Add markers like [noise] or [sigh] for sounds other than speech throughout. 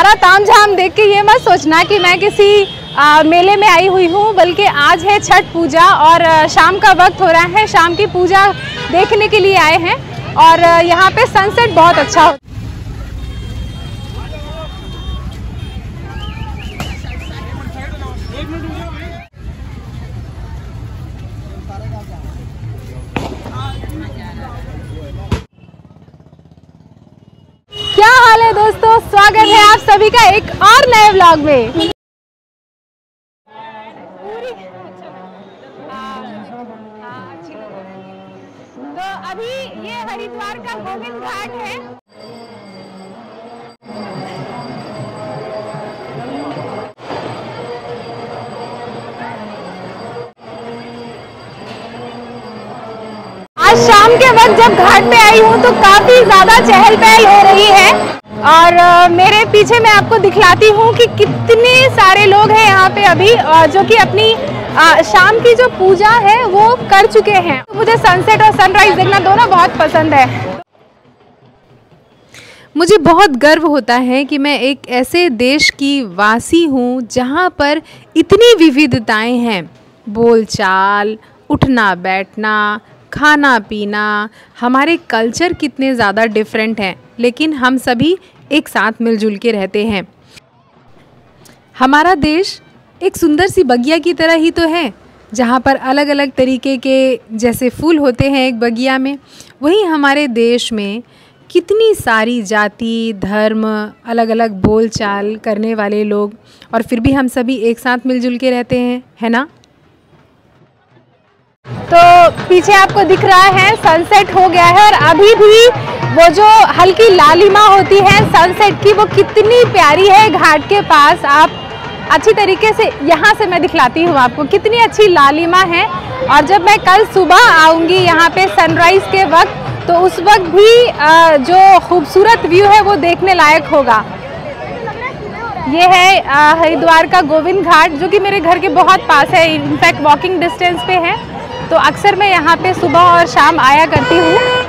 सारा तामझाम देख के ये मत सोचना कि मैं किसी आ, मेले में आई हुई हूँ बल्कि आज है छठ पूजा और शाम का वक्त हो रहा है। शाम की पूजा देखने के लिए आए हैं और यहाँ पे सनसेट बहुत अच्छा हो। सभी का एक और नए ब्लॉग में। तो अभी ये हरिद्वार का गोविंद घाट है। आज शाम के वक्त जब घाट पे आई हूँ तो काफ़ी ज़्यादा चहल पहल हो रही है। और मेरे पीछे मैं आपको दिखलाती हूँ कि कितने सारे लोग हैं यहाँ पे अभी जो कि अपनी शाम की जो पूजा है वो कर चुके हैं। मुझे सनसेट और सनराइज देखना दोनों बहुत पसंद है। मुझे बहुत गर्व होता है कि मैं एक ऐसे देश की वासी हूँ जहाँ पर इतनी विविधताएँ हैं। बोलचाल, उठना, बैठना, खाना, पीना, हमारे कल्चर कितने ज़्यादा डिफरेंट हैं। लेकिन हम सभी एक साथ मिलजुल के रहते हैं। हमारा देश एक सुंदर सी बगिया की तरह ही तो है, जहाँ पर अलग अलग तरीके के जैसे फूल होते हैं एक बगिया में। वहीं हमारे देश में कितनी सारी जाति, धर्म अलग अलग बोल चाल करने वाले लोग और फिर भी हम सभी एक साथ मिलजुल के रहते हैं, है ना? तो पीछे आपको दिख रहा है सनसेट हो गया है और अभी भी वो जो हल्की लालिमा होती है सनसेट की, वो कितनी प्यारी है घाट के पास। आप अच्छी तरीके से यहाँ से मैं दिखलाती हूँ आपको। कितनी अच्छी लालिमा है। और जब मैं कल सुबह आऊँगी यहाँ पे सनराइज के वक्त तो उस वक्त भी जो खूबसूरत व्यू है, वो देखने लायक होगा। ये है हरिद्वार का गोविंद घाट, जो कि मेरे घर के बहुत पास है। इनफैक्ट वॉकिंग डिस्टेंस पे है। तो अक्सर मैं यहाँ पे सुबह और शाम आया करती हूँ।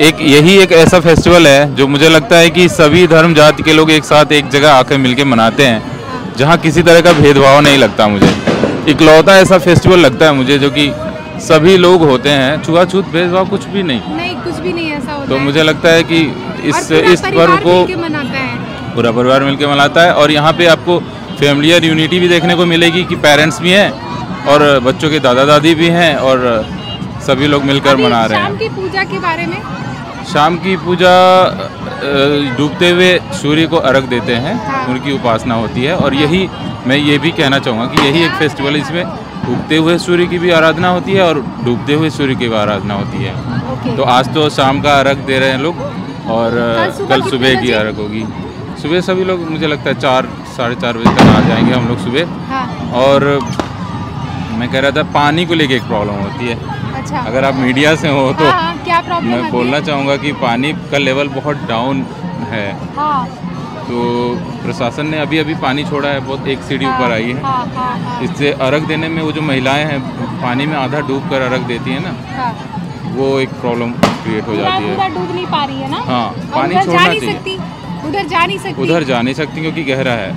एक यही एक ऐसा फेस्टिवल है जो मुझे लगता है कि सभी धर्म जाति के लोग एक साथ एक जगह आकर मिलके मनाते हैं जहाँ किसी तरह का भेदभाव नहीं लगता मुझे। इकलौता ऐसा फेस्टिवल लगता है मुझे जो कि सभी लोग होते हैं छुआछूत भेदभाव कुछ भी नहीं। नहीं कुछ भी नहीं ऐसा होता तो मुझे लगता है कि इस इस पर्व को पूरा परिवार मिलकर मनाता है और यहाँ पे आपको फैमिलियर यूनिटी भी देखने को मिलेगी कि पेरेंट्स भी हैं और बच्चों के दादा दादी भी हैं और सभी लोग मिलकर मना रहे हैं। की पूजा के बारे में शाम की पूजा डूबते हुए सूर्य को अर्घ देते हैं उनकी उपासना होती है और यही मैं ये भी कहना चाहूँगा कि यही एक फेस्टिवल है इसमें उगते हुए सूर्य की भी आराधना होती है और डूबते हुए सूर्य की भी आराधना होती है। तो आज तो शाम का अर्घ दे रहे हैं लोग और कल सुबह की? अर्घ होगी। सुबह सभी लोग मुझे लगता है चार साढ़े चार बजे तक आ जाएँगे हम लोग सुबह। हाँ। और मैं कह रहा था पानी को लेके एक प्रॉब्लम होती है। अच्छा। अगर आप मीडिया से हो तो। हाँ, हाँ, क्या प्रॉब्लम मैं बोलना चाहूँगा कि पानी का लेवल बहुत डाउन है। हाँ। तो प्रशासन ने अभी अभी पानी छोड़ा है बहुत एक सीढ़ी ऊपर आई है। हाँ हाँ हाँ। इससे अर्घ देने में वो जो महिलाएँ हैं पानी में आधा डूब कर अर्घ देती है ना हाँ। वो एक प्रॉब्लम क्रिएट हो जाती है। डूब नहीं पा रही है ना? हाँ पानी छोड़ना चाहिए। उधर जा नहीं सकती? उधर जा नहीं सकती क्योंकि गहरा है।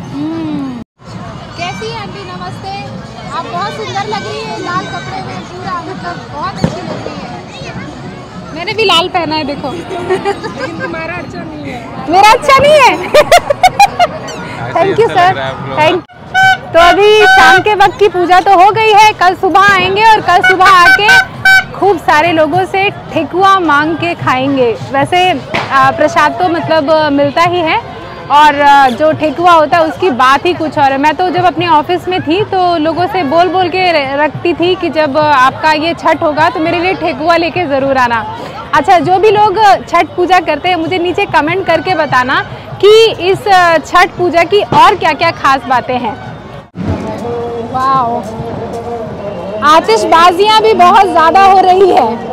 सुंदर लग रही है लाल कपड़े में पूरा मतलब बहुत अच्छी लग रही है। मैंने भी लाल पहना है देखो। लेकिन तुम्हारा अच्छा नहीं है। मेरा अच्छा नहीं है? Thank you sir. थैंक तो अभी शाम के वक्त की पूजा तो हो गई है। कल सुबह आएँगे और कल सुबह आके खूब सारे लोगों से ठेकुआ मांग के खाएँगे। वैसे प्रसाद तो मतलब मिलता ही है। और जो ठेकुआ होता है, उसकी बात ही कुछ और है। मैं तो जब अपने ऑफ़िस में थी तो लोगों से बोल बोल के रखती थी कि जब आपका ये छठ होगा तो मेरे लिए ठेकुआ लेके ज़रूर आना। अच्छा जो भी लोग छठ पूजा करते हैं, मुझे नीचे कमेंट करके बताना कि इस छठ पूजा की और क्या क्या खास बातें हैं। आतिशबाजियाँ भी बहुत ज़्यादा हो रही है।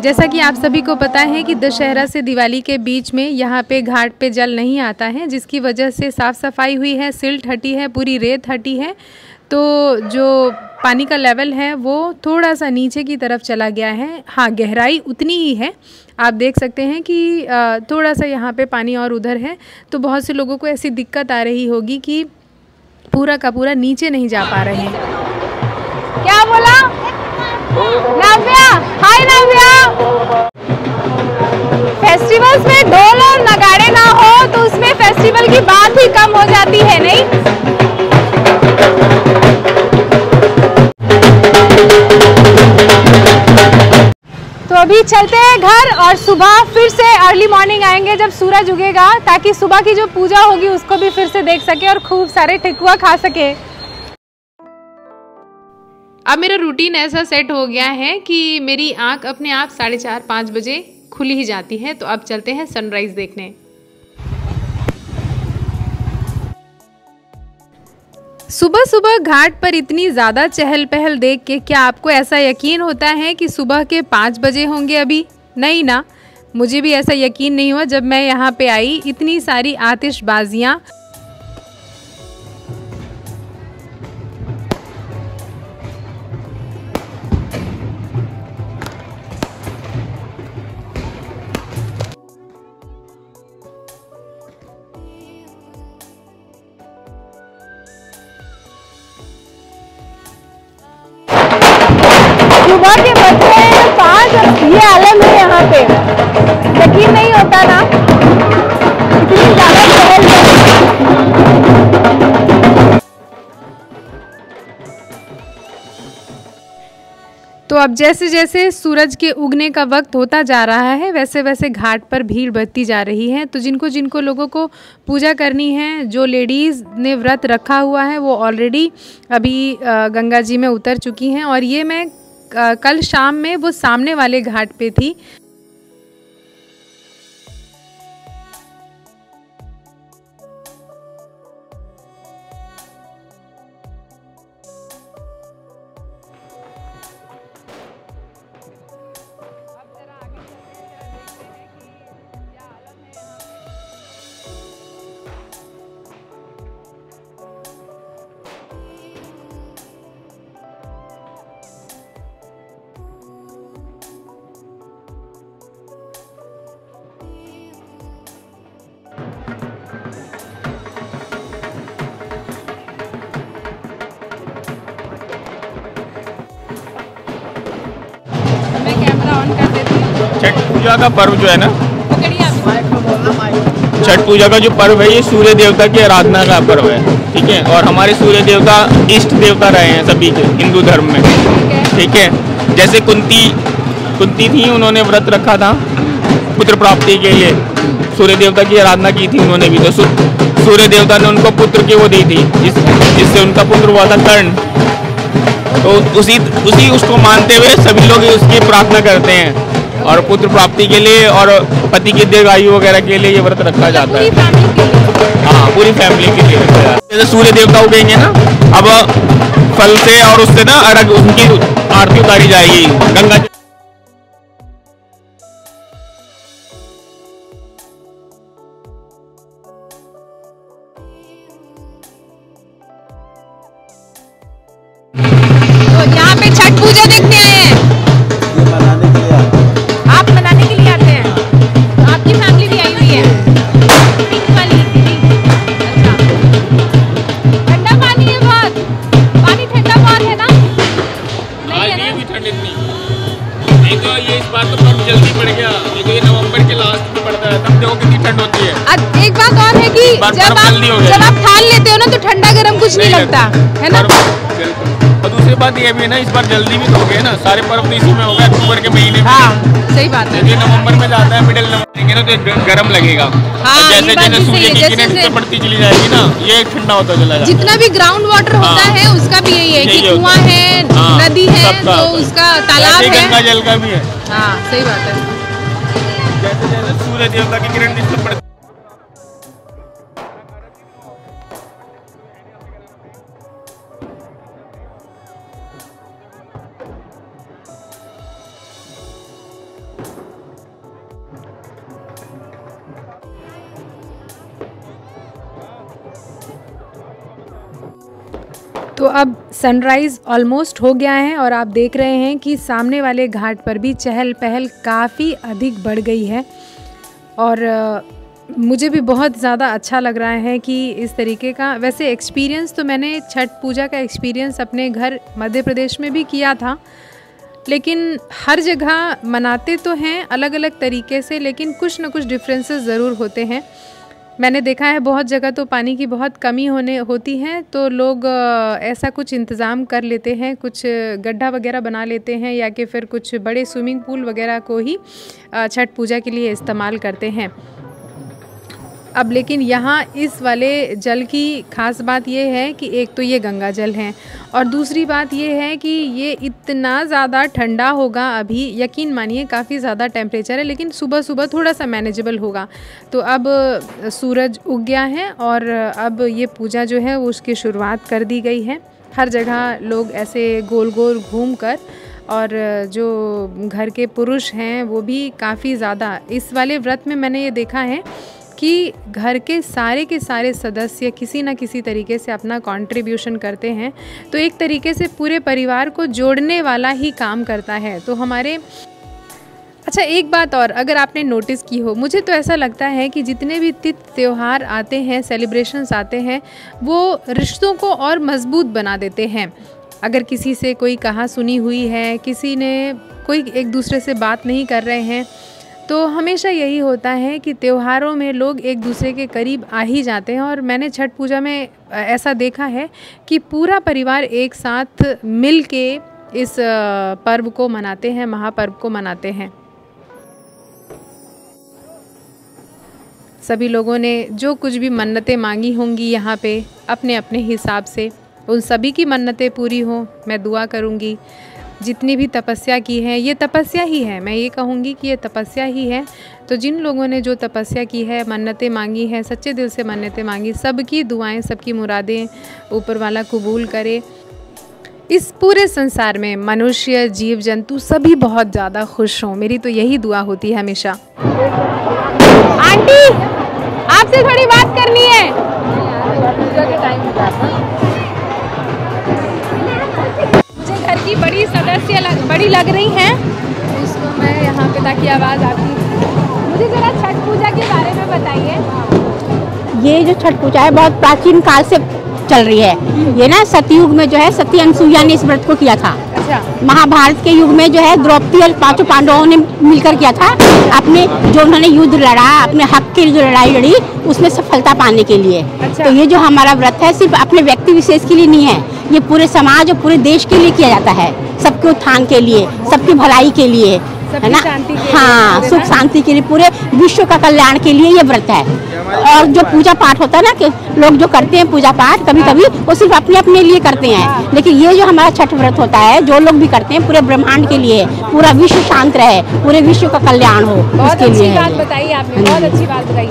जैसा कि आप सभी को पता है कि दशहरा से दिवाली के बीच में यहाँ पे घाट पे जल नहीं आता है, जिसकी वजह से साफ़ सफ़ाई हुई है, सिल्ट हटी है, पूरी रेत हटी है। तो जो पानी का लेवल है, वो थोड़ा सा नीचे की तरफ़ चला गया है। हाँ गहराई उतनी ही है। आप देख सकते हैं कि थोड़ा सा यहाँ पे पानी और उधर है। तो बहुत से लोगों को ऐसी दिक्कत आ रही होगी कि पूरा का पूरा नीचे नहीं जा पा रहे हैं। क्या बोला? हाय फेस्टिवल्स में ढोल और नगाड़े ना हो तो उसमें फेस्टिवल की बात ही कम हो जाती है, नहीं? तो अभी चलते हैं घर और सुबह फिर से अर्ली मॉर्निंग आएँगे जब सूरज उगेगा, ताकि सुबह की जो पूजा होगी उसको भी फिर से देख सके और खूब सारे ठिकुआ खा सके। अब मेरा रूटीन ऐसा सेट हो गया है कि मेरी आँख अपने आप साढ़े चार, पाँच बजे खुली ही जाती है तो अब चलते हैं सनराइज़ देखने। सुबह सुबह घाट पर इतनी ज़्यादा चहल पहल देख के क्या आपको ऐसा यकीन होता है कि सुबह के पाँच बजे होंगे अभी? नहीं ना। मुझे भी ऐसा यकीन नहीं हुआ जब मैं यहाँ पे आई। इतनी सारी आतिशबाजियाँ सुबह के बजे पाँच और ये आलम है यहाँ पे। यकीन नहीं होता ना? इतनी ज़्यादा तो अब जैसे जैसे सूरज के उगने का वक्त होता जा रहा है, वैसे वैसे घाट पर भीड़ बढ़ती जा रही है। तो जिनको जिनको लोगों को पूजा करनी है, जो लेडीज़ ने व्रत रखा हुआ है, वो ऑलरेडी अभी गंगा जी में उतर चुकी हैं। और ये मैं कल शाम में वो सामने वाले घाट पे थी। पूजा का पर्व जो है ना? छठ पूजा का जो पर्व है, ये सूर्य देवता की आराधना का पर्व है, ठीक है? और हमारे सूर्य देवता इष्ट देवता रहे हैं सभी के, हिंदू धर्म में, ठीक है? जैसे कुंती कुंती थी, उन्होंने व्रत रखा था पुत्र प्राप्ति के लिए। सूर्य देवता की आराधना की थी उन्होंने भी तो सूर्य देवता ने उनको पुत्र की वो दी थी, जिस, जिससे उनका पुत्र हुआ था कर्ण। तो उसी उसी उसको मानते हुए सभी लोग उसकी प्रार्थना करते हैं। और पुत्र प्राप्ति के लिए और पति की दीर्घायु वगैरह के लिए ये व्रत रखा जाता है। हाँ पूरी फैमिली के लिए रखा जाता है। जैसे सूर्य देवता उगेंगे ना अब फल से और उससे ना अर्घ उनकी आरती उतारी जाएगी। गंगा कुछ नहीं लगता है ना? और दूसरी बात ये भी है ना इस बार जल्दी भी तो हो गए ना सारे पर्व तो इसी में हो गए अक्टूबर के महीने में। हाँ सही बात है। नवंबर में जाता है मिडिल नवंबर में ना तो गर्म लगेगा। हाँ, जैसे जैसे सूर्य की किरण बढ़ती चली जाएगी ना ये ठंडा होता चला जाएगा जितना भी ग्राउंड वाटर होता हाँ। है उसका भी यही है कि कुआँ है। हाँ, नदी है तो उसका तालाब ही। गंगा जल का भी है। हाँ सही बात है। जैसे जैसे सूर्य देवता की किरण पड़ती अब सनराइज़ ऑलमोस्ट हो गया है और आप देख रहे हैं कि सामने वाले घाट पर भी चहल पहल काफ़ी अधिक बढ़ गई है। और मुझे भी बहुत ज़्यादा अच्छा लग रहा है कि इस तरीके का, वैसे एक्सपीरियंस तो मैंने छठ पूजा का एक्सपीरियंस अपने घर मध्य प्रदेश में भी किया था, लेकिन हर जगह मनाते तो हैं अलग अलग तरीके से, लेकिन कुछ ना कुछ डिफरेंसेस ज़रूर होते हैं। मैंने देखा है बहुत जगह तो पानी की बहुत कमी होने, होती है तो लोग ऐसा कुछ इंतज़ाम कर लेते हैं, कुछ गड्ढा वगैरह बना लेते हैं, या कि फिर कुछ बड़े स्विमिंग पूल वगैरह को ही छठ पूजा के लिए इस्तेमाल करते हैं। अब लेकिन यहाँ इस वाले जल की खास बात ये है कि एक तो ये गंगा जल है और दूसरी बात ये है कि ये इतना ज़्यादा ठंडा होगा अभी, यकीन मानिए काफ़ी ज़्यादा टेम्परेचर है, लेकिन सुबह सुबह थोड़ा सा मैनेजेबल होगा। तो अब सूरज उग गया है और अब ये पूजा जो है वो उसकी शुरुआत कर दी गई है। हर जगह लोग ऐसे गोल गोल घूम कर और जो घर के पुरुष हैं वो भी काफ़ी ज़्यादा। इस वाले व्रत में मैंने ये देखा है कि घर के सारे के सारे सदस्य किसी न किसी तरीके से अपना कंट्रीब्यूशन करते हैं तो एक तरीके से पूरे परिवार को जोड़ने वाला ही काम करता है। तो हमारे अच्छा एक बात और, अगर आपने नोटिस की हो, मुझे तो ऐसा लगता है कि जितने भी तिथ त्यौहार आते हैं सेलिब्रेशंस आते हैं, वो रिश्तों को और मज़बूत बना देते हैं। अगर किसी से कोई कहा सुनी हुई है, किसी ने कोई एक दूसरे से बात नहीं कर रहे हैं तो हमेशा यही होता है कि त्योहारों में लोग एक दूसरे के करीब आ ही जाते हैं और मैंने छठ पूजा में ऐसा देखा है कि पूरा परिवार एक साथ मिल के इस पर्व को मनाते हैं, महापर्व को मनाते हैं। सभी लोगों ने जो कुछ भी मन्नतें मांगी होंगी यहाँ पे अपने अपने हिसाब से, उन सभी की मन्नतें पूरी हों, मैं दुआ करूँगी। जितनी भी तपस्या की है, ये तपस्या ही है। मैं ये कहूँगी कि ये तपस्या ही है। तो जिन लोगों ने जो तपस्या की है, मन्नतें मांगी हैं, सच्चे दिल से मन्नतें मांगी, सबकी दुआएँ, सबकी मुरादें ऊपर वाला कबूल करे। इस पूरे संसार में मनुष्य जीव जंतु सभी बहुत ज़्यादा खुश हों। मेरी तो यही दुआ होती है हमेशा। आंटी, आपसे थोड़ी बात करनी है। की बड़ी सदस्य लग, बड़ी लग रही हैं। उसको मैं यहाँ पे ताकि आवाज़ आती मुझे ज़रा छठ पूजा के बारे में बताइए। ये जो छठ पूजा है बहुत प्राचीन काल से चल रही है। ये ना सतयुग में जो है सती अनुसुईया ने इस व्रत को किया था। अच्छा महाभारत के युग में जो है द्रौपदी और पाँचों पांडवों ने मिलकर किया था अपने जो उन्होंने युद्ध लड़ा अपने हक के लिए जो लड़ाई लड़ी उसमें सफलता पाने के लिए। अच्छा। तो ये जो हमारा व्रत है सिर्फ़ अपने व्यक्ति विशेष के लिए नहीं है ये पूरे समाज और पूरे देश के लिए किया जाता है सबके उत्थान के लिए सबकी भलाई के लिए है ना? हाँ सुख शांति के लिए पूरे विश्व का कल्याण के लिए ये व्रत है। और जो पूजा पाठ होता है ना कि लोग जो करते हैं पूजा पाठ कभी कभी वो सिर्फ़ अपने अपने लिए करते हैं। लेकिन ये जो हमारा छठ व्रत होता है जो लोग भी करते हैं पूरे ब्रह्मांड के लिए पूरा विश्व शांत रहे पूरे विश्व का कल्याण हो बहुत उसके अच्छी लिए है। बात बताई आपने बहुत अच्छी बात बताई।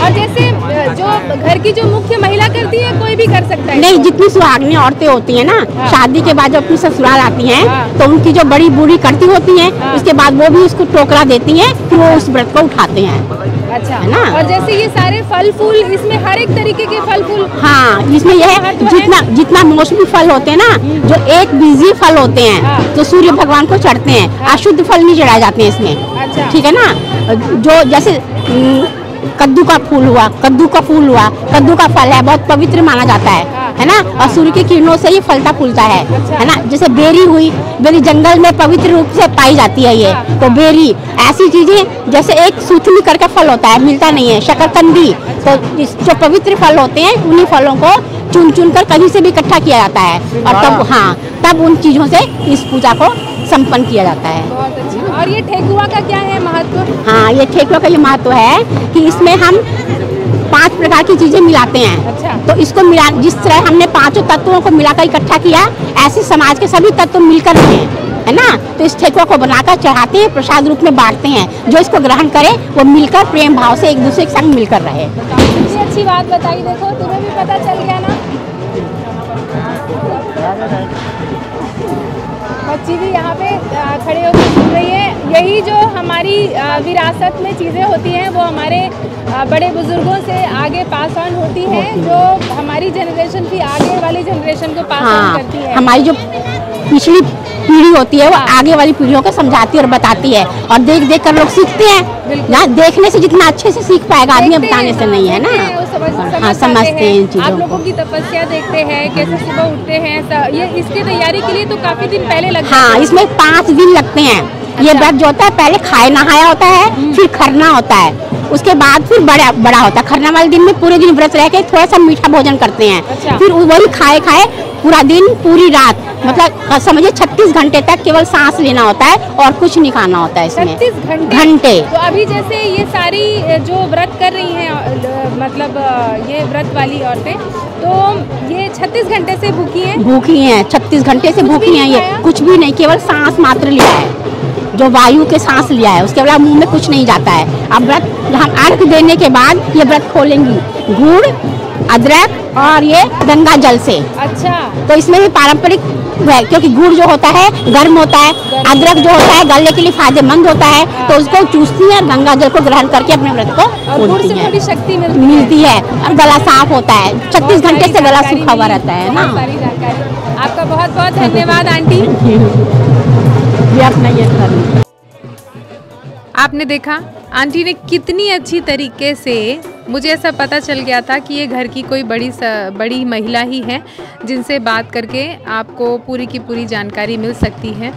और जैसे जो घर की जो मुख्य महिला करती है कोई भी कर सकता है नहीं जितनी सुहागनी औरतें होती हैं ना हाँ। शादी के बाद जब अपनी ससुराल आती हैं हाँ। तो उनकी जो बड़ी बूढ़ी करती होती हैं हाँ। उसके बाद वो भी उसको टोकरा देती हैं फिर वो उस व्रत को उठाते हैं अच्छा है ना? और जैसे ये सारे फल फूल इसमें हर एक तरीके के फल फूल हाँ इसमें यह? जितना जितना मौसमी फल होते हैं ना जो एक बीजी फल होते हैं तो सूर्य भगवान को चढ़ते हैं अशुद्ध फल नहीं चढ़ाए जाते हैं इसमें अच्छा ठीक है ना जो जैसे कद्दू का फूल हुआ कद्दू का फूल हुआ कद्दू का फल है बहुत पवित्र माना जाता है हाँ। ना और सूर्य की किरणों से ही फलता फूलता है। है ना जैसे बेरी हुई बेरी जंगल में पवित्र रूप से पाई जाती है ये। तो बेरी ऐसी चीज़ें जैसे एक सूथनी करके फल होता है मिलता नहीं है शकरकंदी तो जो पवित्र फल होते हैं उन्हीं फलों को चुन चुन कर कहीं से भी इकट्ठा किया जाता है और तब हाँ तब उन चीज़ों से इस पूजा को संपन्न किया जाता है। बहुत अच्छी और ये ठेकुआ का क्या है महत्व? हाँ ये ठेकुआ का ये महत्व है कि इसमें हम पाँच प्रकार की चीज़ें मिलाते हैं। अच्छा। तो इसको मिला जिस तरह हमने पाँचों तत्वों को मिलाकर इकट्ठा किया ऐसे समाज के सभी तत्व मिलकर रहे हैं है ना? तो इस ठेकुआ को बनाकर चढ़ाते हैं प्रसाद रूप में बांटते हैं। जो इसको ग्रहण करे वो मिलकर प्रेम भाव से एक दूसरे के संग मिलकर रहे। अच्छी बात बताई देखो तुम्हें भी पता चल गया ना? बच्ची भी यहाँ पे खड़े होकर सुन रही है। यही जो हमारी विरासत में चीज़ें होती हैं वो हमारे बड़े बुज़ुर्गों से आगे पास ऑन होती हैं जो हमारी जनरेशन की आगे वाली जनरेशन को पास ऑन हाँ करती है। हमारी जो पिछली पीढ़ी होती है वो आगे वाली पीढ़ियों को समझाती है और बताती है। और देख देख कर लोग सीखते हैं। ना देखने से जितना अच्छे से सीख पाएगा आदमी बताने से नहीं है ना। समझ, हाँ समझते हैं इन आप चीज़ों लोगों को तपस्या देखते हैं कैसे सुबह उठते हैं ये इसकी तैयारी के लिए तो काफ़ी दिन पहले लग हाँ। इसमें पाँच दिन लगते हैं। ये अच्छा। व्रत जो होता है पहले खाए नहाया होता है फिर खरना होता है। उसके बाद फिर बड़ा बड़ा होता है। खरना वाले दिन में पूरे दिन व्रत रह के थोड़ा सा मीठा भोजन करते हैं। अच्छा। फिर वही खाए खाए पूरा दिन पूरी रात। मतलब समझिए छत्तीस घंटे तक केवल सांस लेना होता है और कुछ नहीं खाना होता है इसमें। घंटे? तो अभी जैसे ये सारी जो व्रत कर रही हैं मतलब ये व्रत वाली औरतें तो ये छत्तीस घंटे से भूखी हैं? भूखी हैं छत्तीस घंटे से भूखी हैं ये। कुछ भी नहीं केवल सांस मात्र लिया है। जो वायु के सांस लिया है उसके बाद मुँह में कुछ नहीं जाता है। अब व्रत हम अर्घ देने के बाद ये व्रत खोलेंगी। गुड़ अदरक और ये गंगा जल से। अच्छा। तो इसमें भी पारंपरिक है क्योंकि गुड़ जो होता है गर्म होता है अदरक जो होता है गले के लिए फ़ायदेमंद होता है। तो उसको चूसती है गंगा जल को ग्रहण करके अपने व्रत को और खोलती से है। शक्ति मिलती है। मिलती है और गला साफ़ होता है। छत्तीस घंटे से गला सूखा हुआ रहता है ना। आपका बहुत बहुत धन्यवाद आंटी। [laughs] करना आपने देखा आंटी ने कितनी अच्छी तरीके से मुझे ऐसा पता चल गया था कि ये घर की कोई बड़ी स, बड़ी महिला ही है जिनसे बात करके आपको पूरी की पूरी जानकारी मिल सकती है।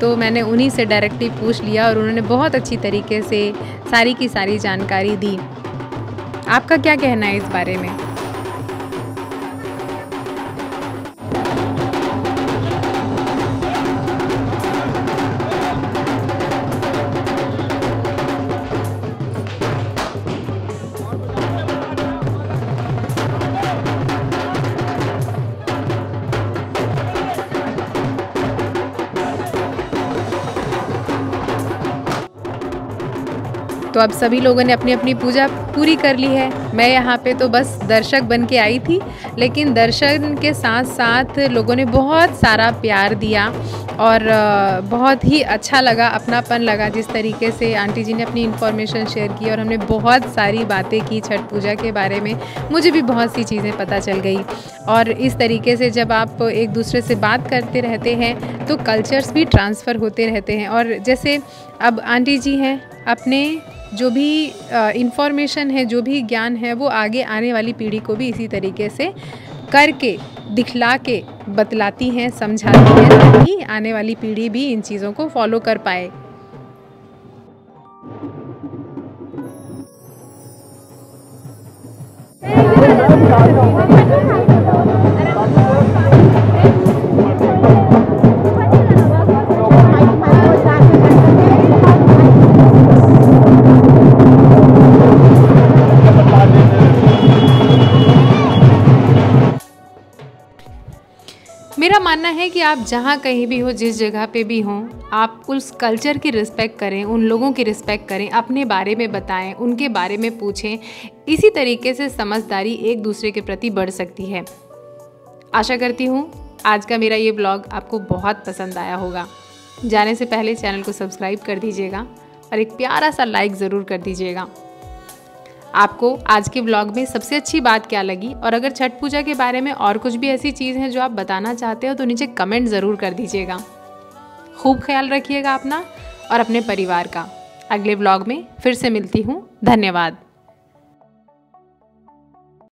तो मैंने उन्हीं से डायरेक्टली पूछ लिया और उन्होंने बहुत अच्छी तरीके से सारी की सारी जानकारी दी। आपका क्या कहना है इस बारे में? तो अब सभी लोगों ने अपनी अपनी पूजा पूरी कर ली है। मैं यहाँ पे तो बस दर्शक बन के आई थी, लेकिन दर्शन के साथ साथ लोगों ने बहुत सारा प्यार दिया और बहुत ही अच्छा लगा, अपनापन लगा जिस तरीके से आंटी जी ने अपनी इन्फॉर्मेशन शेयर की और हमने बहुत सारी बातें की छठ पूजा के बारे में। मुझे भी बहुत सी चीज़ें पता चल गई। और इस तरीके से जब आप एक दूसरे से बात करते रहते हैं तो कल्चर्स भी ट्रांसफ़र होते रहते हैं। और जैसे अब आंटी जी हैं अपने जो भी इंफॉर्मेशन है, जो भी ज्ञान है, वो आगे आने वाली पीढ़ी को भी इसी तरीके से करके, दिखला के बतलाती हैं, समझाती हैं, ताकि आने वाली पीढ़ी भी इन चीज़ों को फॉलो कर पाए। मेरा मानना है कि आप जहाँ कहीं भी हो, जिस जगह पे भी हों, आप उस कल्चर की रिस्पेक्ट करें, उन लोगों की रिस्पेक्ट करें, अपने बारे में बताएँ, उनके बारे में पूछें। इसी तरीके से समझदारी एक दूसरे के प्रति बढ़ सकती है। आशा करती हूँ, आज का मेरा ये ब्लॉग आपको बहुत पसंद आया होगा। जाने से पहले चैनल को सब्सक्राइब कर दीजिएगा और एक प्यारा सा लाइक ज़रूर कर दीजिएगा। आपको आज के ब्लॉग में सबसे अच्छी बात क्या लगी? और अगर छठ पूजा के बारे में और कुछ भी ऐसी चीज़ है जो आप बताना चाहते हो तो नीचे कमेंट ज़रूर कर दीजिएगा। खूब ख्याल रखिएगा अपना और अपने परिवार का। अगले ब्लॉग में फिर से मिलती हूँ। धन्यवाद।